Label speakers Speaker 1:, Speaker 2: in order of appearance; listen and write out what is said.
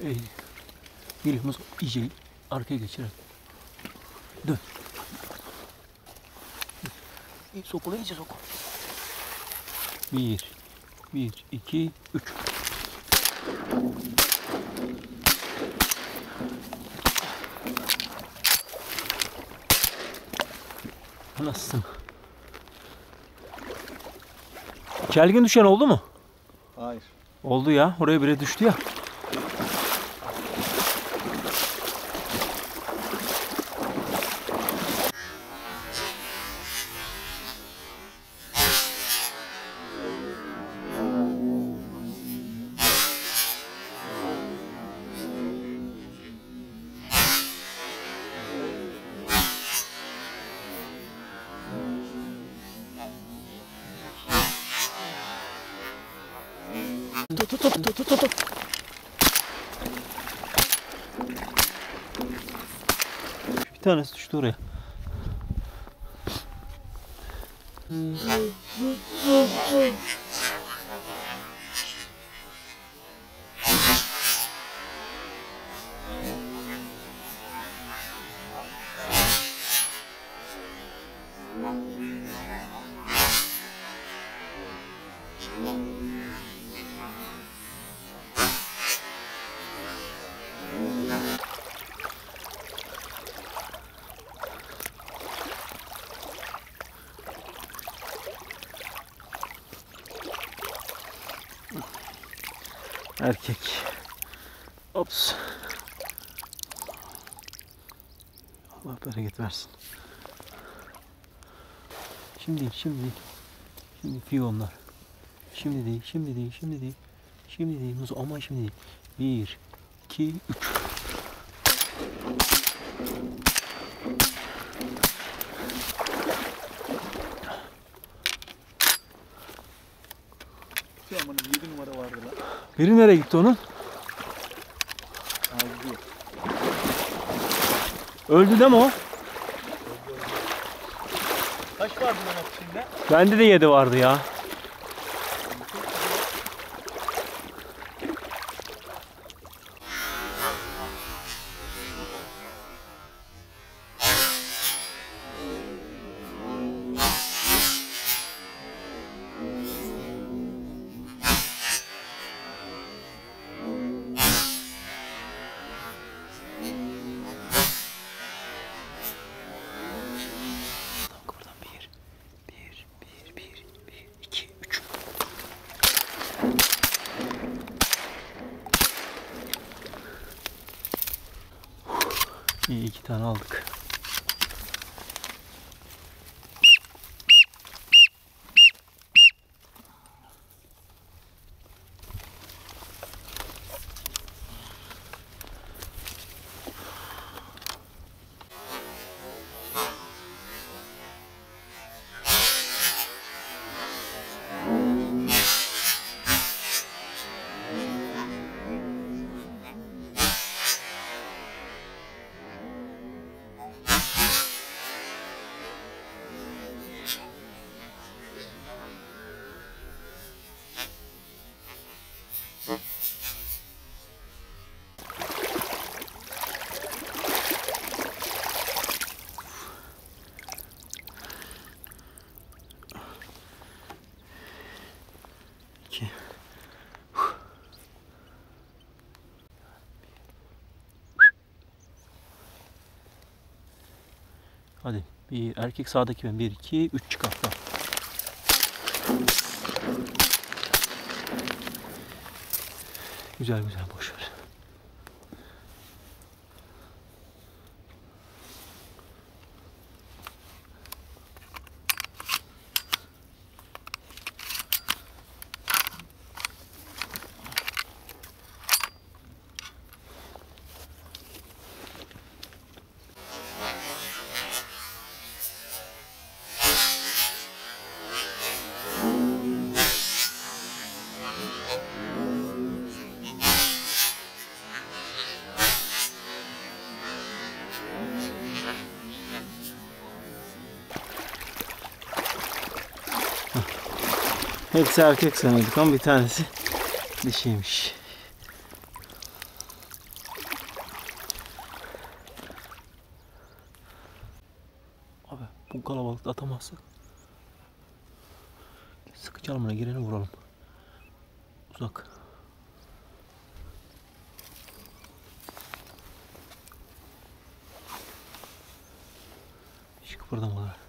Speaker 1: Eğil. Geliyoruz iyice arkaya geçirelim. Dön. İyi, Sok oraya iyice sok. Bir. Bir, iki, üç. Nasılsın? Kelgin düşen oldu mu?
Speaker 2: Hayır.
Speaker 1: Oldu ya. Oraya bire düştü ya. Bir tanesi düştü oraya. Erkek. Ops. Allah bereket versin. Şimdi değil, şimdi değil. Şimdi fiyonlar. Şimdi değil, şimdi değil, şimdi değil. Şimdi değil, aman şimdi değil. Bir, iki, üç.
Speaker 2: Amanın 7 numara vardı lan.
Speaker 1: Biri nereye gitti onun? Öldü değil mi o?
Speaker 2: Kaç vardı lan içinde?
Speaker 1: Bende de yedi vardı ya. İki tane aldık. Hadi bir erkek sağdaki ben. Bir, iki, üç çık atla. Güzel güzel boş Hepsi erkek sanıyorduk ama bir tanesi dişiymiş. Abi bu kalabalıkta atamazsak sıkı çalmına gireni vuralım. Uzak. Hiç kıpırdamalar.